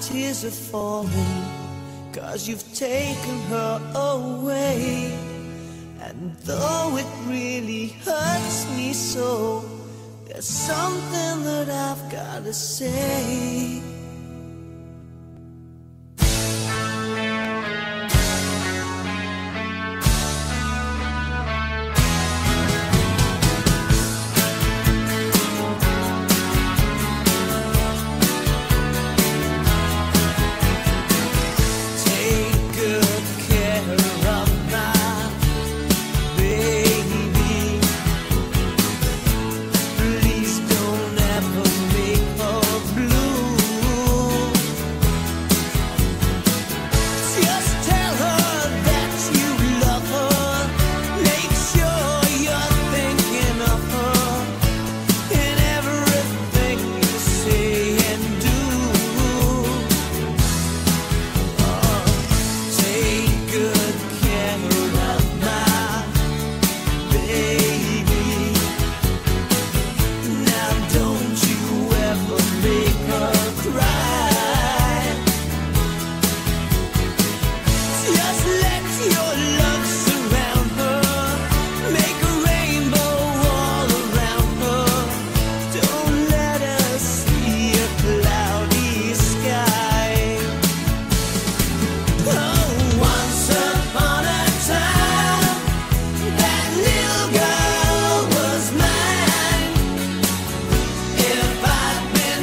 tears are falling, cause you've taken her away. And though it really hurts me so, there's something that I've gotta say.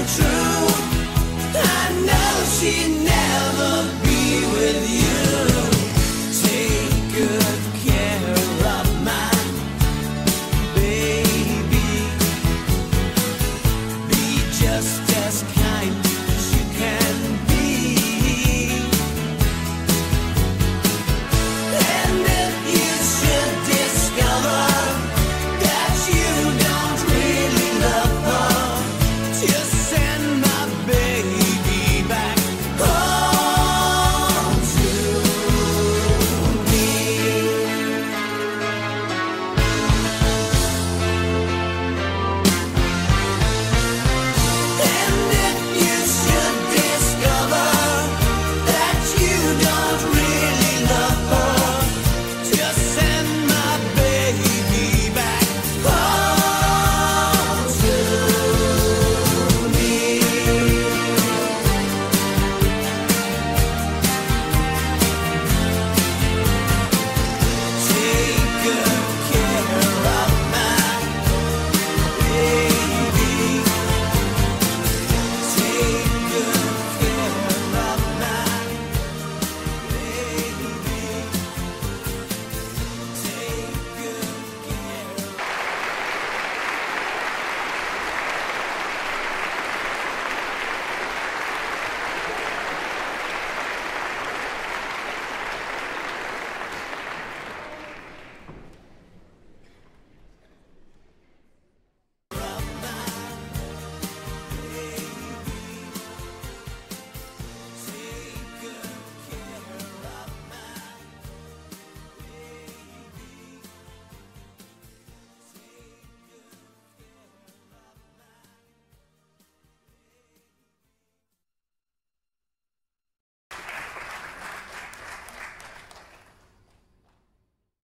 true